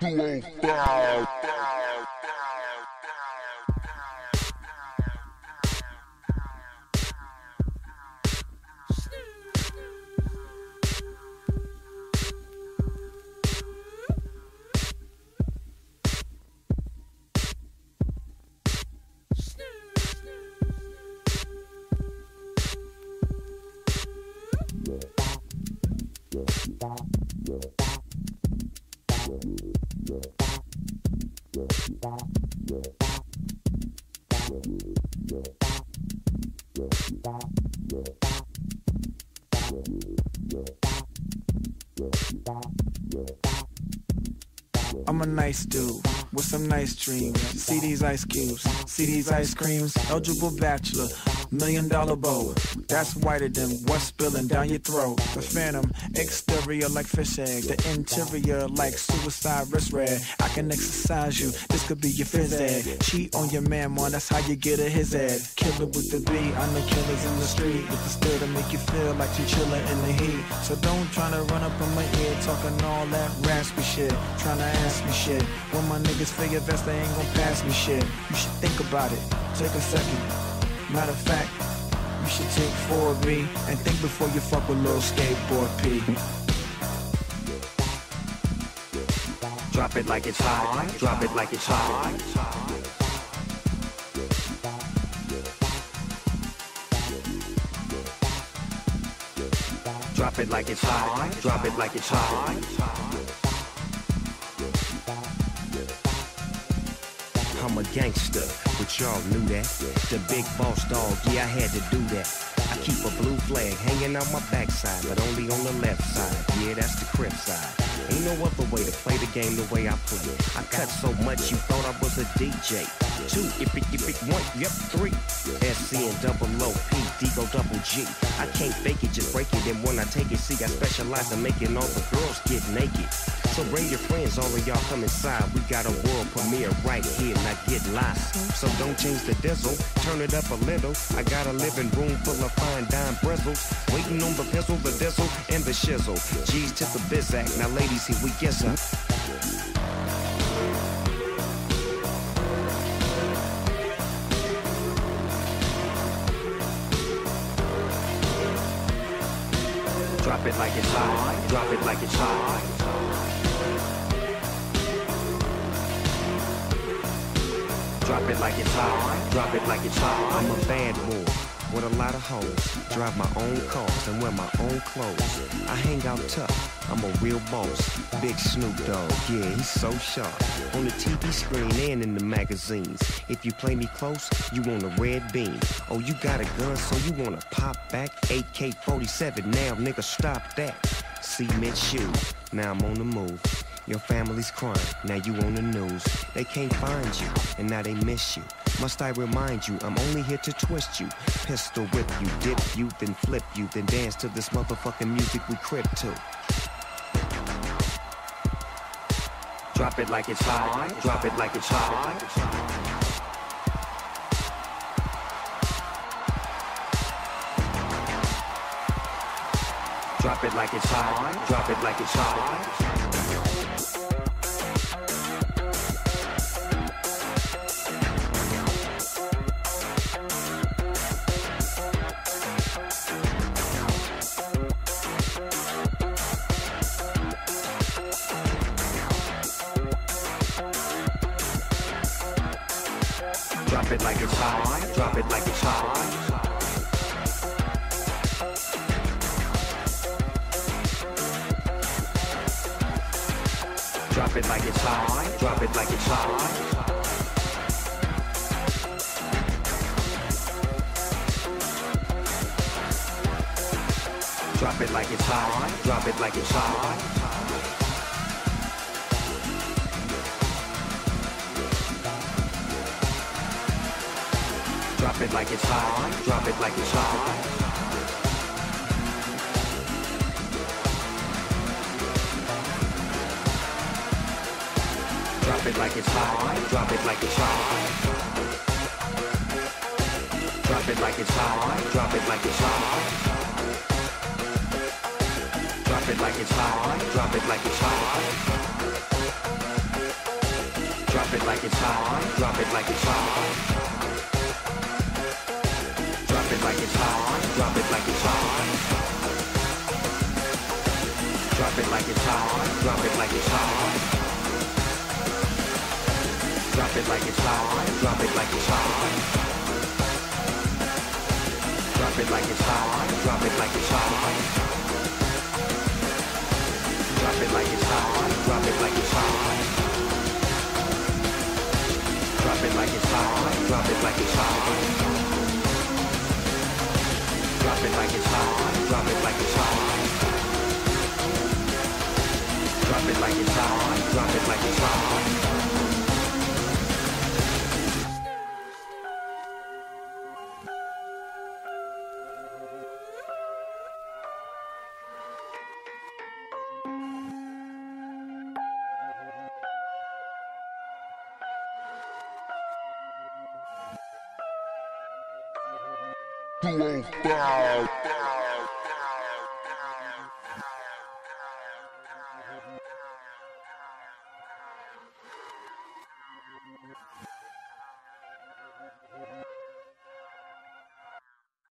205. Yeah. I'm a nice dude with some nice dreams. See these ice cubes, see these ice creams. Eligible bachelor, million dollar bow. That's whiter than what's spilling down your throat. The phantom, exterior like fish egg. The interior like suicide wrist red. I can exercise you, this could be your phys ed. Cheat on your man, man, that's how you get a his ed. Killer with the B, I know killers in the street. With the still to make you feel like you chillin' in the heat. So don't try to run up in my ear talking all that raspy shit. Trying to ask me shit. When my niggas figure vest, they ain't gon' pass me shit. You should think about it. Take a second. Matter of fact, you should take 4B and think before you fuck with little skateboard P. Drop it like it's hot. Drop it like it's hot. Drop it like it's hot. Drop it like it's hot. I'm a gangster, but y'all knew that. The big boss dog, yeah, I had to do that. I keep a blue flag hanging on my backside, but only on the left side. Yeah, that's the crib side. Ain't no other way to play the game the way I play it. I cut so much you thought I was a DJ. Two, if it, if it, one, yep, three. SC and double O, P, D go double G. I can't fake it, just break it. And when I take it, see, I specialize in making all the girls get naked. So bring your friends, all of y'all come inside. We got a world premiere right here, now get lost. So don't change the diesel, turn it up a little. I got a living room full of fine dime bristles. Waiting on the pistol, the diesel, and the shizzle. G's to the bizac, now ladies, here we get up. Drop it like it's hot. Drop it like it's hot. Drop it like it's hot. Drop it like it's hot. I'm a bad boy with a lot of hoes. Drive my own cars and wear my own clothes. I hang out tough. I'm a real boss. Big Snoop Dogg, yeah, he's so sharp. On the TV screen and in the magazines. If you play me close, you want a red beam. Oh, you got a gun, so you wanna pop back? AK-47, now nigga, stop that. Cement shoes, now I'm on the move. Your family's crying, now you on the news. They can't find you, and now they miss you. Must I remind you, I'm only here to twist you. Pistol whip you, dip you, then flip you, then dance to this motherfucking music we crib to. Drop it like it's hot. Drop it like it's hot. Drop it like it's hot. Drop it like it's hot. Drop it like it's hot. Drop it like it's hot. Drop it like it's hot. Drop it like it's hot. Drop it like it's hot. Drop it like it's hot. Drop it like it's hot. Drop it like it's hot. It like it's hot. Drop it like it's hot. Drop it like it's hot. Drop it like it's hot. Drop it like it's hot. Drop it like it's hot. Drop it like it's hot. Drop it like it's hot. Drop it like it's hot. Drop it like it's hot. Drop it like it's hot. Drop it like it's hot. Drop it like it's hot. Drop it like it's hot. Drop it like it's hot. Drop it like it's hot. Drop it like it's hot. Drop it like it's hot. Drop it like it's hot. Drop it like it's hot. Drop it like it's hot. Drop it like it's hot. Drop it like it's hot. Drop it like it's hot. 205.